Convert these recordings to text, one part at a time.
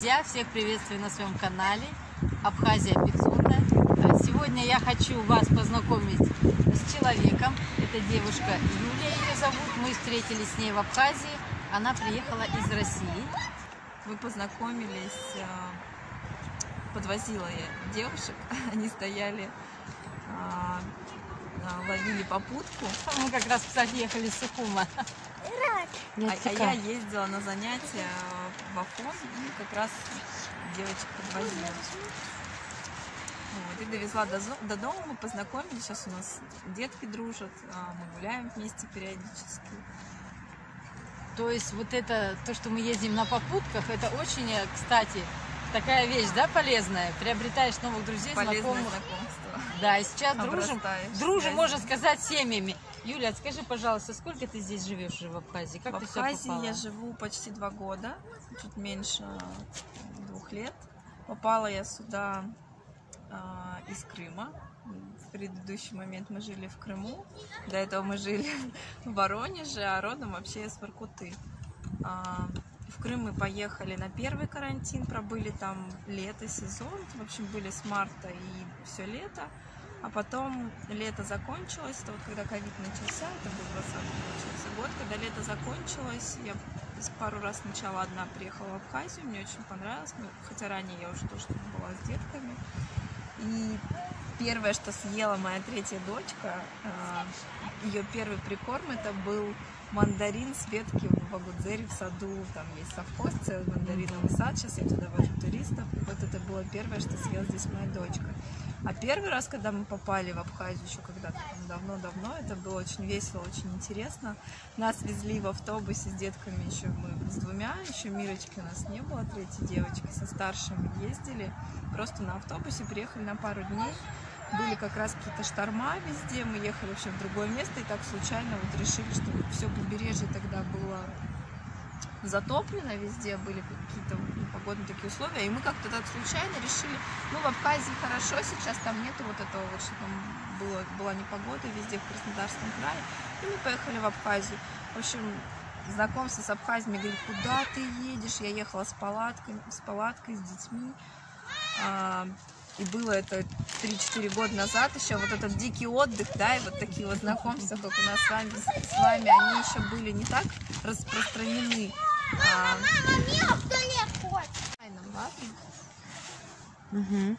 Друзья, всех приветствую на своем канале Абхазия Пицунда. Сегодня я хочу вас познакомить с человеком. Это девушка Юлия ее зовут. Мы встретились с ней в Абхазии. Она приехала из России. Мы познакомились, а, подвозила я девушек, они стояли, а, ловили попутку, Мы как раз, кстати, ехали с Сухума. А, а я ездила на занятия в Афон и как раз девочек подвозила. Вот, и довезла до, до дома, мы познакомились, сейчас у нас детки дружат, а, мы гуляем вместе периодически. То есть вот это, то, что мы ездим на попутках, это очень, э, кстати, такая вещь, да, полезная. Приобретаешь новых друзей, Полезное знакомых. знакомство. Да, и сейчас дружим. Дружим, можно сказать, семьями. Юля, скажи, пожалуйста, сколько ты здесь живешь уже в Абхазии? Как в ты сюда Абхазии попала? я живу почти два года, чуть меньше двух лет. Попала я сюда а, из Крыма. В предыдущий момент мы жили в Крыму. До этого мы жили в Воронеже, а родом вообще из Воркуты. А, в Крым мы поехали на первый карантин, пробыли там лето, сезон. В общем, были с марта и все лето. А потом лето закончилось, это вот когда ковид начался, это был 20 получился год, когда лето закончилось, я пару раз сначала одна приехала в Абхазию, мне очень понравилось, ну, хотя ранее я уже тоже там была с детками. И первое, что съела моя третья дочка, ее первый прикорм, это был мандарин с ветки в Агудзере в саду, там есть совхоз, целый мандариновый сад, сейчас я туда вожу туристов, вот это было первое, что съела здесь моя дочка. А первый раз, когда мы попали в Абхазию, еще когда-то давно-давно, это было очень весело, очень интересно. Нас везли в автобусе с детками еще мы с двумя, еще Мирочки у нас не было, третьей девочки, со старшими ездили. Просто на автобусе приехали на пару дней. Были как раз какие-то шторма везде, мы ехали вообще в другое место и так случайно вот решили, что все побережье тогда было затоплено, везде были какие-то ну, погодные такие условия, и мы как-то так случайно решили, ну, в Абхазии хорошо, сейчас там нету вот этого вот, что там было, была непогода везде в Краснодарском крае, и мы поехали в Абхазию. В общем, знакомство с Абхазией, мне говорят, куда ты едешь? Я ехала с палаткой, с палаткой, с детьми, А, и было это 3-4 года назад еще, вот этот дикий отдых, да, и вот такие вот знакомства, как у нас с вами, с вами они еще были не так распространены. А, тайном, ладно? Мгм.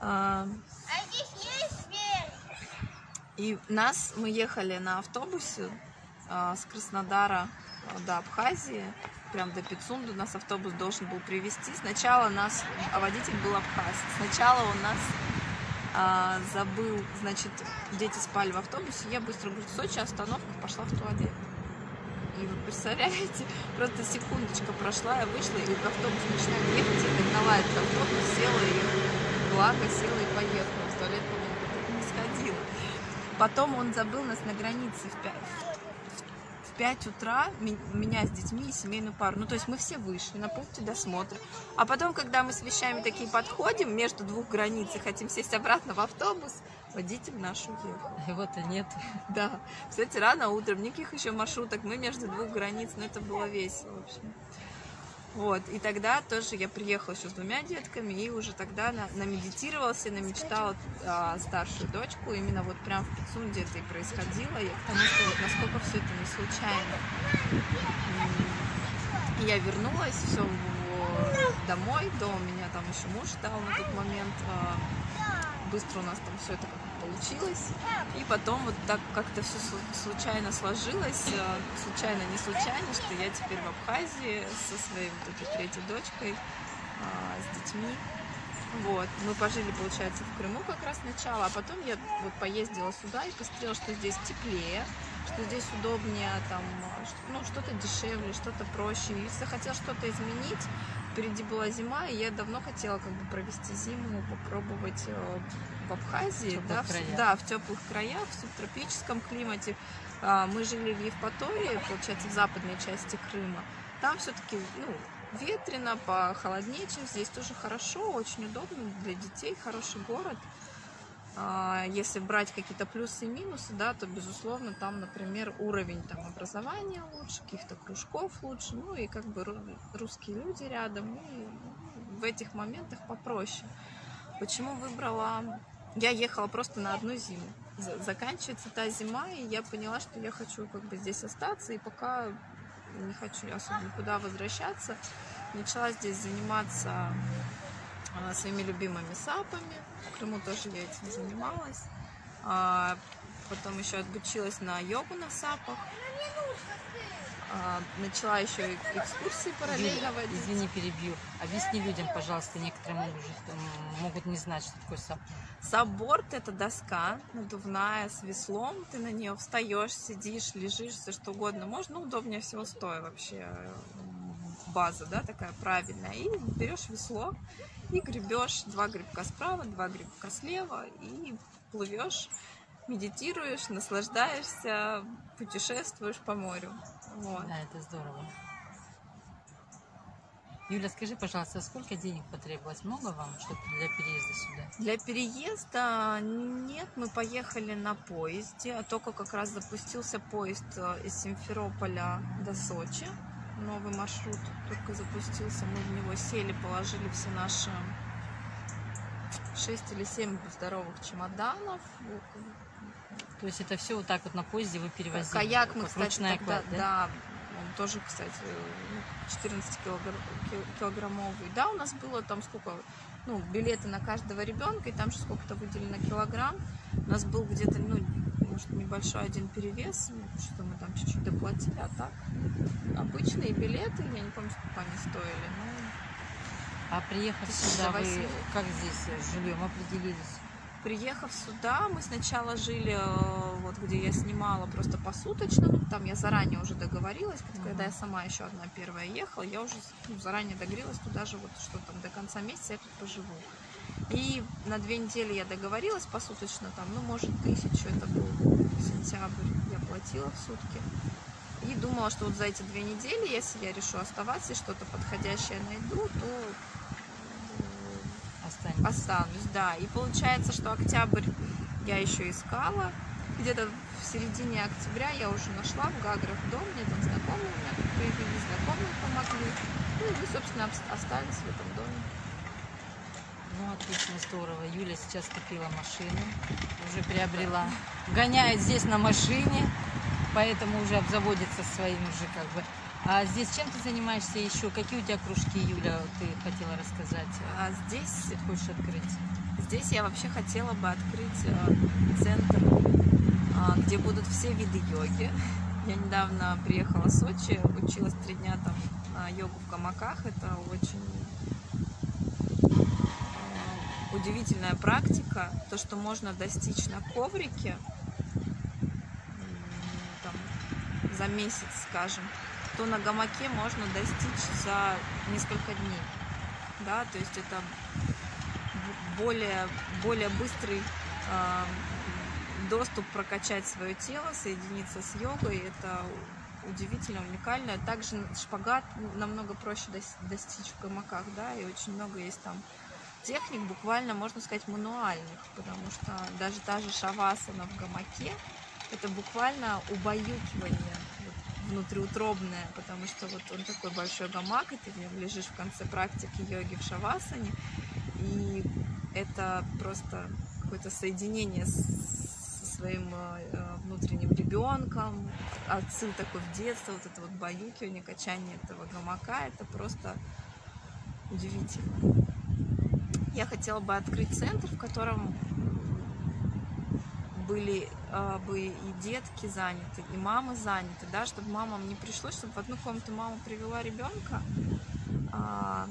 А, И нас, мы ехали на автобусе а, с Краснодара а, до Абхазии, прям до Пицунду нас автобус должен был привезти. Сначала нас, а водитель был абхаз, сначала он нас а, забыл, значит, дети спали в автобусе, я быстро говорю, Сочи, остановка, пошла в туалет. И вы представляете, просто секундочка прошла, я вышла, и автобус начинает ехать, я догнала этот автобус, села и благо села и поехала. В туалет, по-моему, не сходила. Потом он забыл нас на границе в 5, в 5 утра, меня с детьми и семейную пару. Ну, то есть мы все вышли на пункте досмотра. А потом, когда мы с вещами такие подходим между двух границ и хотим сесть обратно в автобус, водитель наш уехал. Его-то нет. Да. Кстати, рано утром, никаких еще маршруток, мы между двух границ, но это было весело, в общем. Вот, и тогда тоже я приехала еще с двумя детками, и уже тогда на, намедитировалась и намечтала а, старшую дочку. Именно вот прям в Пицунде это и происходило. Я к тому, что вот насколько все это не случайно. И я вернулась, все домой, дома меня там еще муж ждал на тот момент. а, Быстро у нас там все это получилось. И потом вот так как-то все случайно сложилось, э, случайно, не случайно, что я теперь в Абхазии со своей вот этой третьей дочкой, а, с детьми. Вот, мы пожили, получается, в Крыму как раз сначала, а потом я вот поездила сюда и посмотрела, что здесь теплее, что здесь удобнее, там, ну, что-то дешевле, что-то проще. И захотела что-то изменить, впереди была зима, и я давно хотела как бы провести зиму, попробовать э, в Абхазии, теплых да, в, краях. да, в теплых краях, в субтропическом климате. А, Мы жили в Евпатории, получается, в западной части Крыма. Там все-таки, ну, ветрено, похолоднее, чем здесь. Тоже хорошо, очень удобно для детей, хороший город. А, Если брать какие-то плюсы и минусы, да, то, безусловно, там, например, уровень там, образования лучше, каких-то кружков лучше, ну и как бы ру- русские люди рядом, и в этих моментах попроще. Почему выбрала... Я ехала просто на одну зиму. За- Заканчивается та зима, и я поняла, что я хочу как бы здесь остаться, и пока не хочу особо никуда возвращаться, начала здесь заниматься а, своими любимыми сапами. В Крыму тоже я этим занималась. А, Потом еще отучилась на йогу на сапах. А, Начала еще экскурсии параллельно Юля, водить. извини, перебью. Объясни людям, пожалуйста, некоторые могут, не знать, что такое сап. Сабборд это доска надувная с веслом. Ты на нее встаешь, сидишь, лежишь, все что угодно. Можно, ну, удобнее всего стоя вообще. База, да, такая правильная. И берешь весло и гребешь. Два грибка справа, два грибка слева. И плывешь, медитируешь, наслаждаешься, путешествуешь по морю. Вот. Да, это здорово. Юля, скажи, пожалуйста, сколько денег потребовалось? Много вам, чтобы для переезда сюда? Для переезда нет, мы поехали на поезде, а только как раз запустился поезд э, из Симферополя до Сочи. Новый маршрут только запустился, мы в него сели, положили все наши 6 или 7 здоровых чемоданов. То есть это все вот так вот на поезде вы перевозили? Каяк мы, кстати, тогда, кладь, да? да, он тоже, кстати, ну, 14 килогр- кил- килограммовый. Да, у нас было там сколько, ну, билеты на каждого ребенка, и там же сколько-то выделено килограмм. У нас был где-то, ну, может, небольшой один перевес, ну, что мы там чуть-чуть доплатили, а так обычные билеты, я не помню, сколько они стоили, ну, А приехав сюда, вы как здесь с жильем определились? Приехав сюда, мы сначала жили э, вот где я снимала просто посуточно. Ну, Там я заранее уже договорилась, Мгм. когда я сама еще одна первая ехала, я уже ну, заранее договорилась туда же, вот что там до конца месяца я тут поживу. И на две недели я договорилась посуточно, там, ну, может, тысячу, это был сентябрь, я платила в сутки. И думала, что вот за эти две недели, если я решу оставаться и что-то подходящее найду, то э, Останетесь? останусь, да. И получается, что октябрь я еще искала. Где-то в середине октября я уже нашла в Гаграх дом, мне там знакомые у меня появились, знакомые помогли. Ну и мы, собственно, обс- остались в этом доме. Ну, отлично, здорово. Юля сейчас купила машину, уже приобрела. Гоняет здесь на машине, поэтому уже обзаводится своим уже как бы. А здесь чем ты занимаешься еще? Какие у тебя кружки, Юля, ты хотела рассказать? А здесь, Ты хочешь открыть? здесь я вообще хотела бы открыть э, центр, а, где будут все виды йоги. Я недавно приехала в Сочи, училась три дня там на йогу в гамаках. Это очень удивительная практика. То, что можно достичь на коврике там, за месяц, скажем, то на гамаке можно достичь за несколько дней. Да, то есть это более, более быстрый а, доступ прокачать свое тело, соединиться с йогой. Это удивительно, уникально. Также шпагат намного проще дос- достичь в гамаках, да, и очень много есть там техник, буквально, можно сказать, мануальных, потому что даже та же шавасана в гамаке, это буквально убаюкивание внутриутробное, потому что вот он такой большой гамак, и ты в нем лежишь в конце практики йоги в шавасане, и это просто какое-то соединение с, своим э, внутренним ребенком, отсыл такой в детство, вот это вот баюкивание, качание этого гамака, это просто удивительно. Я хотела бы открыть центр, в котором были э, бы и детки заняты, и мамы заняты, да, чтобы мамам не пришлось, чтобы в одну комнату мама привела ребенка, а,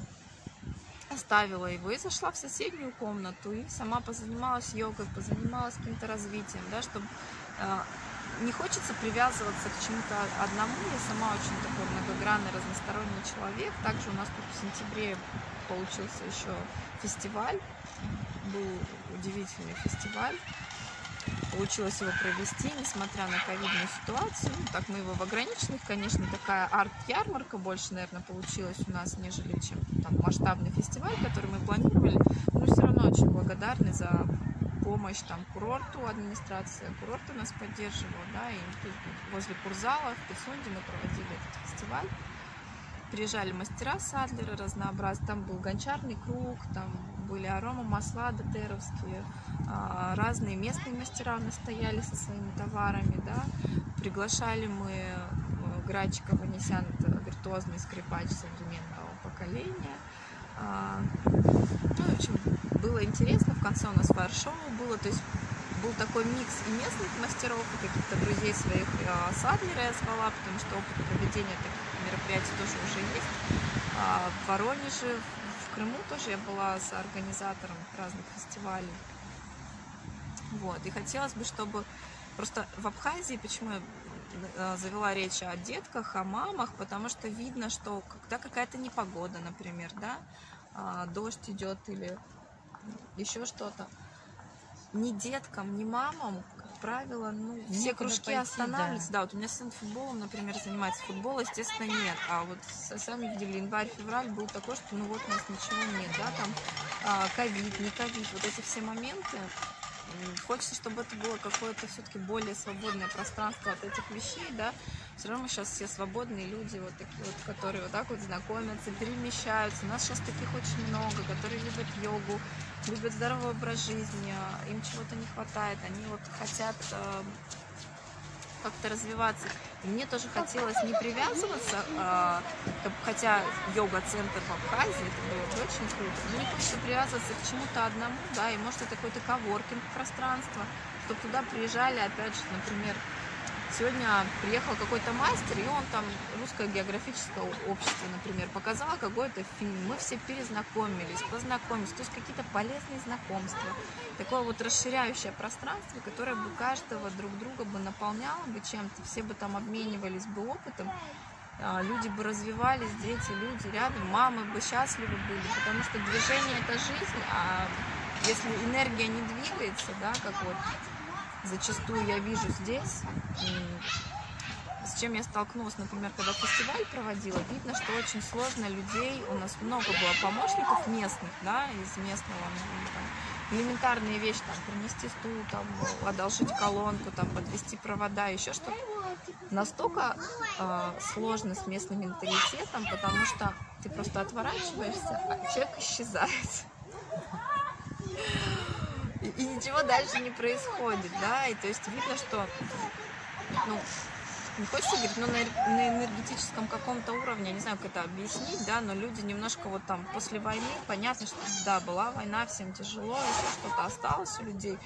оставила его и зашла в соседнюю комнату и сама позанималась йогой, позанималась каким-то развитием, да, чтобы а, не хочется привязываться к чему-то одному. Я сама очень такой многогранный, разносторонний человек. Также у нас тут в сентябре получился еще фестиваль. Был удивительный фестиваль. Получилось его провести, несмотря на ковидную ситуацию. Ну, так мы его в ограниченных, конечно, такая арт-ярмарка больше, наверное, получилась у нас, нежели чем там масштабный фестиваль, который мы планировали. Но все равно очень благодарны за помощь там курорту, администрация курорта нас поддерживала, да, и возле Курзала в Пицунде мы проводили этот фестиваль. Приезжали мастера Садлера разнообразные, там был гончарный круг, там были арома масла дотеровские, а, разные местные мастера у нас стояли со своими товарами, да, приглашали мы э, Грачика Ванесян, виртуозный скрипач современного поколения, а, ну, в общем, было интересно, в конце у нас фаер-шоу было, то есть был такой микс и местных мастеров, и каких-то друзей своих а, Садлера я звала, потому что опыт проведения таких мероприятий тоже уже есть. А в Воронеже, в Крыму тоже я была с организатором разных фестивалей. Вот. И хотелось бы, чтобы просто в Абхазии, почему я э, завела речь о детках, о мамах, потому что видно, что когда какая-то непогода, например, да, а, дождь идет или еще что-то, ни деткам, ни мамам, правило, ну, все кружки пойти, останавливаются. Да. вот у меня сын футболом, например, занимается футболом, естественно, нет. А вот сами видели, январь-февраль был такой, что ну вот у нас ничего нет, да, там а, ковид, не ковид, вот эти все моменты. Хочется, чтобы это было какое-то все-таки более свободное пространство от этих вещей, да. Все равно мы сейчас все свободные люди, вот такие вот, которые вот так вот знакомятся, перемещаются. Нас сейчас таких очень много, которые любят йогу, любят здоровый образ жизни, а им чего-то не хватает, они вот хотят э, как-то развиваться. И мне тоже хотелось не привязываться, а, хотя йога-центр в Абхазии, это было бы очень круто, но не хочется привязываться к чему-то одному, да, и может это какое-то коворкинг пространство, чтобы туда приезжали, опять же, например, Сегодня приехал какой-то мастер, и он там русское географическое общество, например, показал какой-то фильм. Мы все перезнакомились, познакомились, то есть какие-то полезные знакомства. Такое вот расширяющее пространство, которое бы каждого друг друга бы наполняло бы чем-то. Все бы там обменивались бы опытом, а, люди бы развивались, дети, люди рядом, мамы бы счастливы были, потому что движение это жизнь, а если энергия не двигается, да, как вот зачастую я вижу здесь, с чем я столкнулась, например, когда фестиваль проводила, видно, что очень сложно людей, у нас много было помощников местных, да, из местного, там, элементарные вещи, там, принести стул, там, одолжить колонку, там, подвести провода, еще что-то. Настолько э, сложно с местным менталитетом, потому что ты просто отворачиваешься, а человек исчезает. И, ничего дальше не происходит, да, и то есть видно, что, ну, не хочется говорить, но на, на энергетическом каком-то уровне, я не знаю, как это объяснить, да, но люди немножко вот там после войны, понятно, что да, была война, всем тяжело, еще что-то осталось у людей,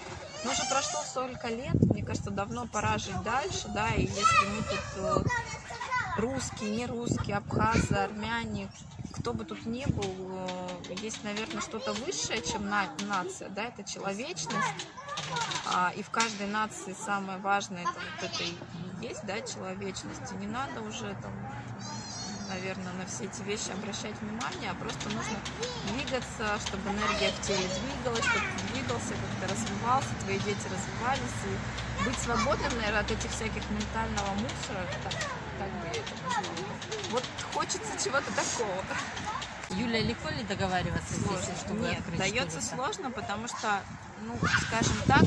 но уже прошло столько лет, мне кажется, давно пора жить дальше, да, и если мы тут э, русские, не русские, абхазы, армяне, кто бы тут ни был, э, есть, наверное, что-то высшее, чем на- нация, да, это человечность, а, и в каждой нации самое важное это вот это и есть, да, человечность. И не надо уже там, наверное, на все эти вещи обращать внимание, а просто нужно двигаться, чтобы энергия в теле двигалась, чтобы ты двигался, как-то развивался, твои дети развивались, и быть свободным, наверное, от этих всяких ментального мусора, это. Вот хочется чего-то такого. Юля, легко ли договариваться здесь, Сложно. чтобы Нет, открыть дается сложно, потому что, ну, скажем так,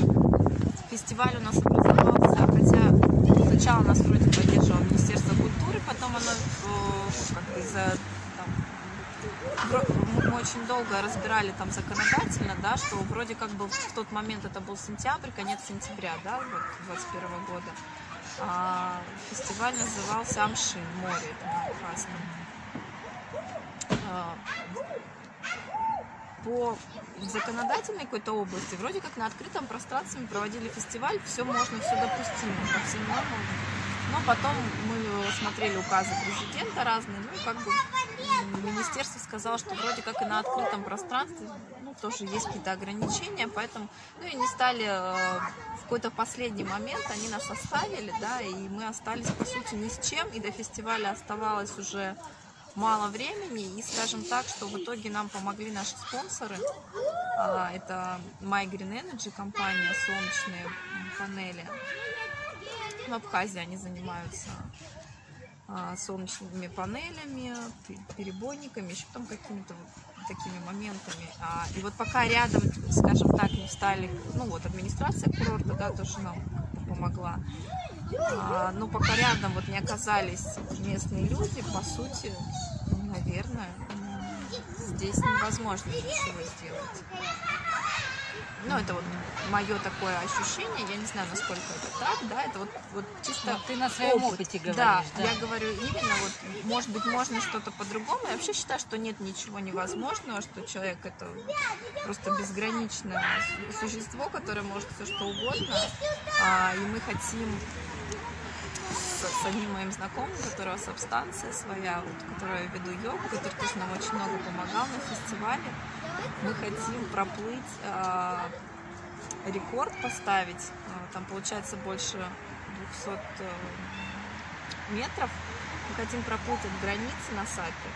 фестиваль у нас образовался, хотя сначала нас вроде поддерживало Министерство культуры, потом оно как из-за мы очень долго разбирали там законодательно, да, что вроде как бы в тот момент это был сентябрь, конец сентября, да, вот 21 года. А фестиваль назывался Амшин, море, на Абхазском. А, по законодательной какой-то области, вроде как на открытом пространстве мы проводили фестиваль, все можно, все допустимо, по всем нормам. Но потом мы смотрели указы президента разные, ну, как бы министерство сказало, что вроде как и на открытом пространстве, ну, тоже есть какие-то ограничения, поэтому, ну, и не стали э, в какой-то последний момент, они нас оставили, да, и мы остались, по сути, ни с чем, и до фестиваля оставалось уже мало времени, и скажем так, что в итоге нам помогли наши спонсоры. А, Это My Green Energy компания, солнечные панели. В Абхазии они занимаются солнечными панелями, пе- перебойниками, еще там какими-то такими моментами. А, и вот пока рядом, скажем так, не встали, ну вот администрация курорта, да, тоже нам помогла. А, но пока рядом вот не оказались местные люди, по сути, ну, наверное, здесь невозможно ничего сделать. Ну, это вот мое такое ощущение, я не знаю, насколько это так, да, это вот, вот чисто Ну, ты на своем опыт. опыте говоришь, да, да. я говорю именно вот, может быть, можно что-то по-другому. Я вообще считаю, что нет ничего невозможного, что человек это просто безграничное су- существо, которое может все что угодно, А, и мы хотим с, с одним моим знакомым, у которого субстанция своя, вот, которая я веду йогу, который тоже нам очень много помогал на фестивале. Мы хотим проплыть а, рекорд поставить. А, Там получается больше 200 э, метров. Мы хотим проплыть от границы на Сапе,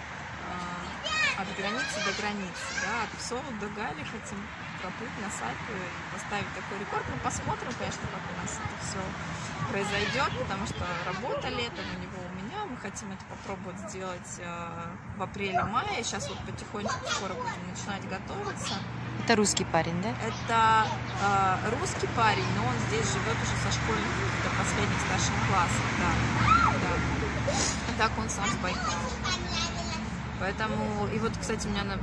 а, от границы до границы, да, от Псова до Гали хотим проплыть на Сапе и поставить такой рекорд. Мы посмотрим, конечно, как у нас это все произойдет, потому что работа летом у него. Мы хотим это попробовать сделать э, в апреле-мае. Сейчас вот потихонечку скоро будем начинать готовиться. Это русский парень, да? Это э, русский парень, но он здесь живет уже со школьных до последних старших классов, да. да. Так он сам с Байкала. Поэтому, и вот, кстати, у меня на-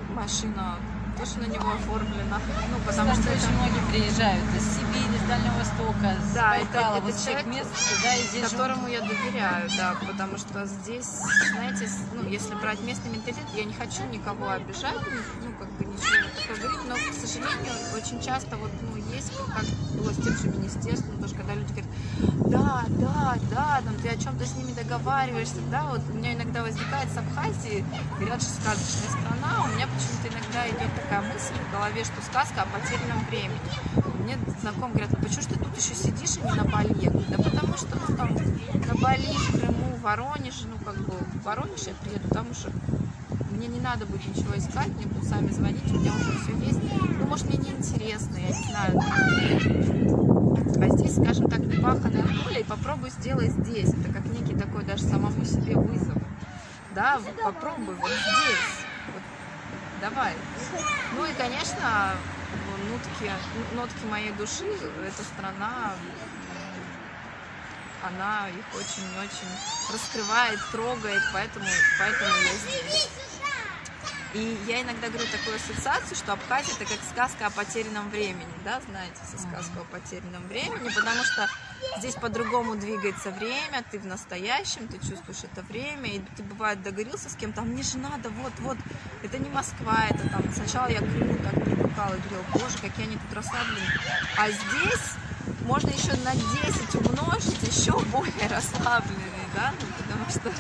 машина тоже на него оформлена. Ну, потому что очень это- многие приезжают из Сибири, из Дальнего Востока, с Да, это- Байкала, это вот человек, мест, да, и здесь живут. которому я доверяю, да, потому что здесь, знаете, ну, если брать местный менталитет, я не хочу никого обижать, ну, ну, как бы ничего такого говорить, но, к сожалению, очень часто вот, ну, есть, как было с тем же министерством, тоже, когда люди говорят, да, да, да, там, ты о чем-то с ними договариваешься, да, вот у меня иногда возникает с Абхазии, говорят, что сказочная страна, у меня почему-то иногда идет такая мысль в голове, что сказка о потерянном времени. Мне знакомые говорят, ну почему ж ты тут еще сидишь и не на Бали? Да потому что ну, там на Бали, в Крыму, в Воронеже, ну как бы в Воронеж я приеду, там уже мне не надо будет ничего искать, мне будут сами звонить, у меня уже все есть. Ну, может, мне неинтересно, я не знаю. А здесь, скажем так, непаханное поле, и попробуй сделай здесь. Это как некий такой даже самому себе вызов. Да, попробуй вот здесь. Давай. Ну и, конечно, нотки, нотки моей души, эта страна, она их очень-очень раскрывает, трогает, поэтому, поэтому я здесь. И я иногда говорю такую ассоциацию, что Абхазия это как сказка о потерянном времени, да, знаете, со сказку о потерянном времени, потому что здесь по-другому двигается время, ты в настоящем, ты чувствуешь это время, и ты бывает договорился с кем-то, а мне же надо, вот, вот, это не Москва, это там, сначала я к Крыму так привыкала и говорила, боже, какие они тут расслабленные, а здесь можно еще на 10 умножить, еще более расслабленные, да, ну, потому что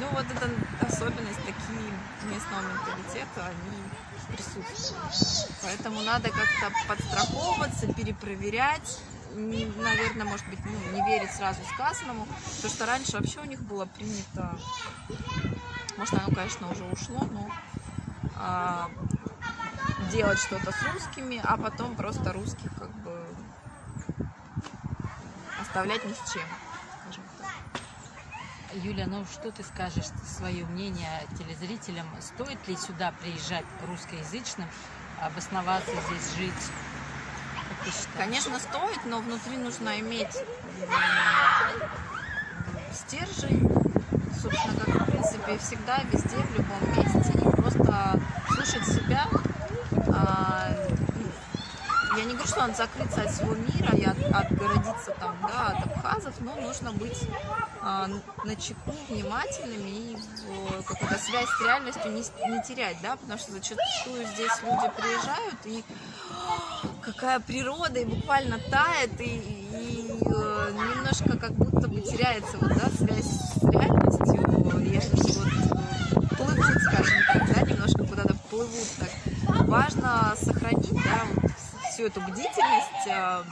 ну вот это особенность такие местного менталитета, они присутствуют. Поэтому надо как-то подстраховываться, перепроверять. Не- наверное, может быть, ну, не верить сразу сказанному. Потому что раньше вообще у них было принято, может, оно, конечно, уже ушло, но а, делать что-то с русскими, а потом просто русских как бы оставлять ни с чем. Юля, ну что ты скажешь, свое мнение телезрителям? Стоит ли сюда приезжать русскоязычным, обосноваться здесь, жить? Конечно, стоит, но внутри нужно иметь стержень, собственно, как в принципе всегда, везде, в любом месте, и просто слушать себя. А, Я не говорю, что надо закрыться от всего мира и от- отгородиться там, да, от абхазов, но нужно быть на чеку, внимательными и какую-то связь с реальностью не, не терять, да, потому что зачастую здесь люди приезжают и какая природа, и буквально тает, и, и, э, немножко как будто бы теряется вот, да, связь с реальностью, и это же вот плывут, скажем так, да, немножко куда-то плывут так. Важно сохранить, да, вот всю эту бдительность. э,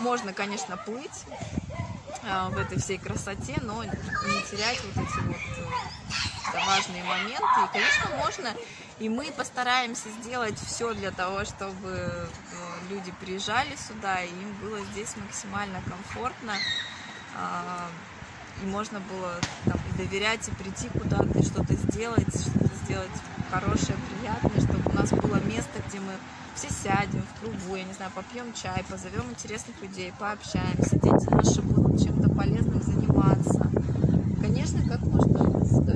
Можно, конечно, плыть в этой всей красоте, но не терять вот эти вот э, важные моменты. И, конечно, можно, и мы постараемся сделать все для того, чтобы э, люди приезжали сюда, и им было здесь максимально комфортно. а, И можно было там, и доверять, и прийти куда-то, и что-то сделать, что-то сделать хорошее, приятное, чтобы у нас было место, где мы все сядем в кругу, я не знаю, попьем чай, позовем интересных людей, пообщаемся, дети наши будут чем-то полезным заниматься. Конечно, как можно сюда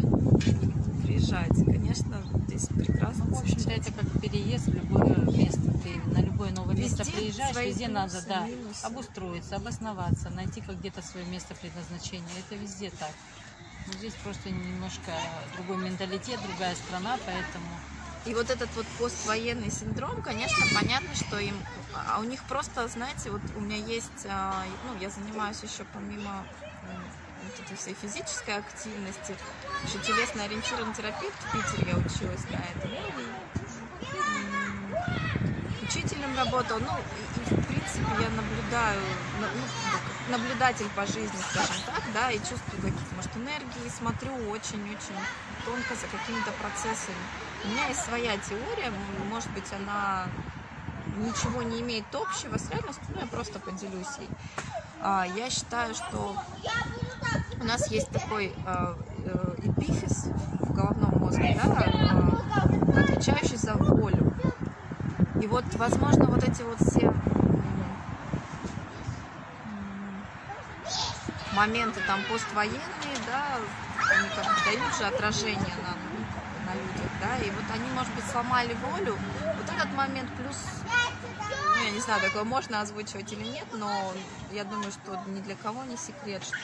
приезжать? Конечно, здесь прекрасно. Ну, в общем-то, это как переезд в любое место. Ты на любое новое место Везде приезжаешь, свои везде плюсы, надо, да, минусы. обустроиться, обосноваться, найти как где-то свое место предназначения. Это везде так. Но здесь просто немножко другой менталитет, другая страна, поэтому И вот этот вот поствоенный синдром, конечно, понятно, что им... А у них просто, знаете, вот у меня есть... а, Ну, я занимаюсь еще помимо вот этой всей физической активности, еще телесно-ориентированный терапевт в Питере я училась на этом. М, Учителем работала, ну, и, в принципе я наблюдаю, на- ну, как наблюдатель по жизни, скажем так, да, и чувствую какие-то, может, энергии, смотрю очень-очень тонко за какими-то процессами. У меня есть своя теория, может быть, она ничего не имеет общего с реальностью, но я просто поделюсь ей. А, Я считаю, что у нас есть такой э, э, эпифиз в головном мозге, да, э, отвечающий за волю. И вот, возможно, вот эти вот все моменты там поствоенные, да, они как дают же отражение на, и вот они, может быть, сломали волю. Вот этот момент плюс, ну, я не знаю, такое можно озвучивать или нет, но я думаю, что ни для кого не секрет, что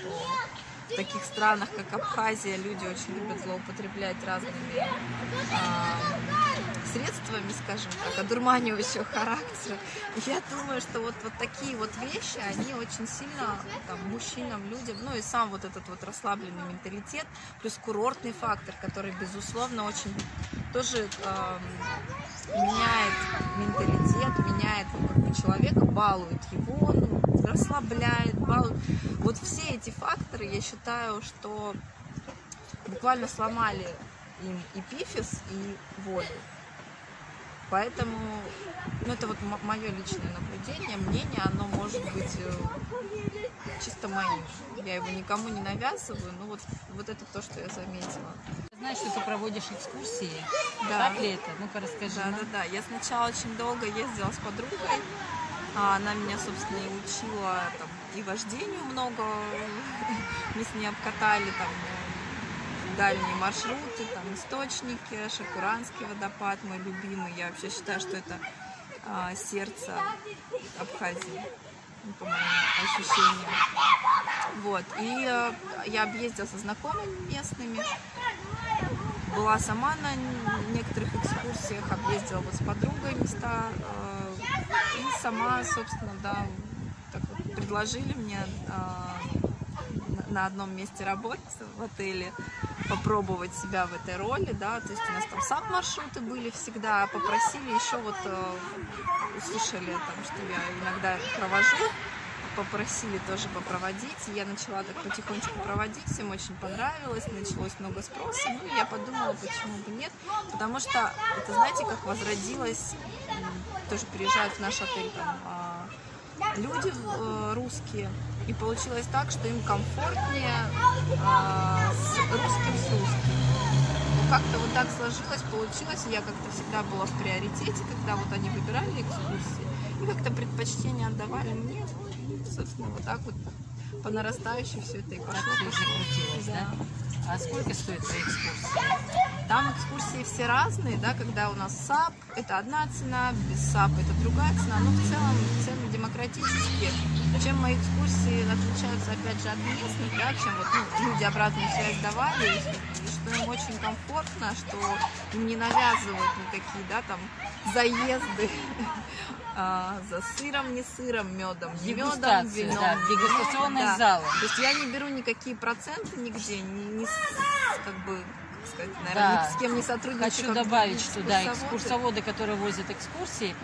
в таких странах, как Абхазия, люди очень любят злоупотреблять разными а, средствами, скажем так, одурманивающего характера. Я думаю, что вот, вот такие вот вещи, они очень сильно там, мужчинам, людям, ну и сам вот этот вот расслабленный менталитет, плюс курортный фактор, который, безусловно, очень тоже эм, меняет менталитет, меняет ну, как бы человека, балует его, ну, расслабляет, балует. Вот все эти факторы, я считаю, что буквально сломали им и пифис, и волю. Поэтому, ну это вот мое личное наблюдение, мнение, оно может быть э, чисто моим. Я его никому не навязываю, но вот, вот это то, что я заметила. знаешь, что ты проводишь экскурсии. Да. Так ли это? Ну-ка расскажи. Да, нам. да, да. Я сначала очень долго ездила с подругой. А Она меня, собственно, и учила там, и вождению много. Мы с ней обкатали там дальние маршруты, там источники, Шакуранский водопад, мой любимый. Я вообще считаю, что это а, сердце Абхазии, ну, по моим ощущениям. Вот. И э, я объездила со знакомыми местными. Была сама на некоторых экскурсиях, объездила вот с подругой места. э, И сама, собственно, да, так вот предложили мне э, на одном месте работать в отеле, попробовать себя в этой роли, да, то есть у нас там сам маршруты были всегда, попросили еще вот, э, услышали там, что я иногда провожу, попросили тоже попроводить. Я начала так потихонечку проводить, всем очень понравилось, началось много спроса. Ну, я подумала, почему бы нет. Потому что, это знаете, как возродилось, тоже приезжают в наш отель там, а, люди э, русские. И получилось так, что им комфортнее а, с русским с русским. Ну, как-то вот так сложилось, получилось, я как-то всегда была в приоритете, когда вот они выбирали экскурсии, и как-то предпочтение отдавали мне, собственно, вот так вот по нарастающей все это и пошло. да? А сколько стоит твоя экскурсия? Там экскурсии все разные, да, когда у нас САП, это одна цена, без САП это другая цена, но в целом цены демократические. Чем мои экскурсии отличаются, опять же, от местных, да, чем вот ну, люди обратную связь давали, и, и что им очень комфортно, что им не навязывают никакие, да, там, заезды а, за сыром, не сыром, медом, не медом, вином. да, дегустационные да. залы. То есть я не беру никакие проценты нигде, ни, ни с- как бы, как сказать, наверное, Да. ни с кем не сотрудничаю. Хочу добавить, что да, экскурсоводы. экскурсоводы, которые возят экскурсии,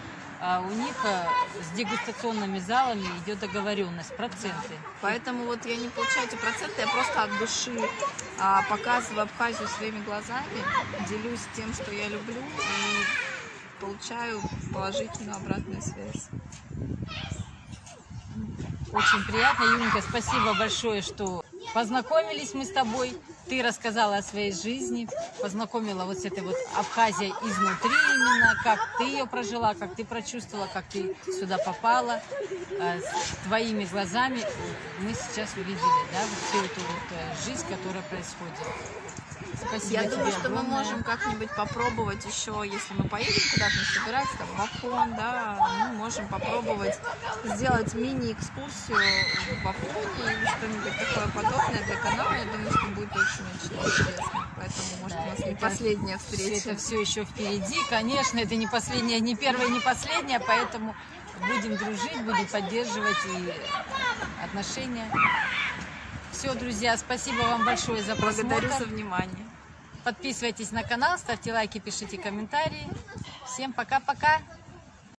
а, у них а, с дегустационными залами идет договоренность, проценты. Поэтому вот я не получаю эти проценты, я просто от души а, показываю Абхазию своими глазами, делюсь тем, что я люблю и получаю положительную обратную связь. Очень приятно, Юленька, спасибо большое, что познакомились мы с тобой. Ты рассказала о своей жизни, познакомила вот с этой вот Абхазией изнутри именно, как ты ее прожила, как ты прочувствовала, как ты сюда попала, э, твоими глазами мы сейчас увидели, да, вот всю эту вот э, жизнь, которая происходит. Спасибо Я тебе думаю, что мы огромное. можем как-нибудь попробовать еще, если мы поедем куда-то собираться, там, в Афон, да, мы можем попробовать сделать мини-экскурсию в Афоне или что-нибудь такое подобное для канала. Я думаю, что будет очень-очень интересно. Поэтому, может, у нас не последняя Все встреча. это все еще впереди. Конечно, это не последняя, не первая, не последняя, поэтому будем дружить, будем поддерживать и отношения. Все, друзья, спасибо вам большое за просмотр. Благодарю за внимание. Подписывайтесь на канал, ставьте лайки, пишите комментарии. Всем пока-пока.